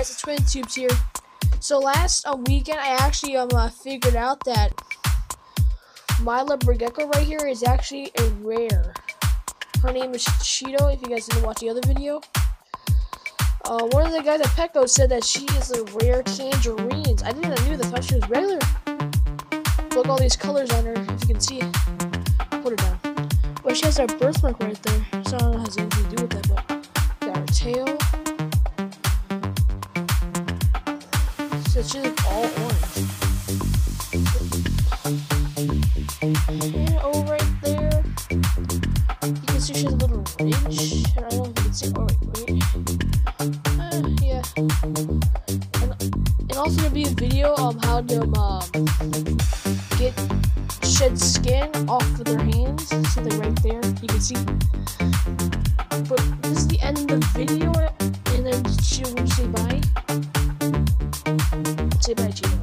guys, it's Twin Tubes here. So last uh, weekend, I actually um uh, figured out that my Gecko right here is actually a rare. Her name is Cheeto. If you guys didn't watch the other video, uh, one of the guys at Petco said that she is a rare tangerines. I didn't even know. I thought she was regular. Look, all these colors on her. If you can see, put her down. But she has her birthmark right there, so I don't know it has anything to do with that. But got her tail. It's just all orange. Oh, right there. You can see she has a little ridge. I don't you can see. Oh, wait, wait. Uh, yeah. And, and also there'll be a video of how to um, get shed skin off of their hands. See they're right there. You can see. But this is the end of the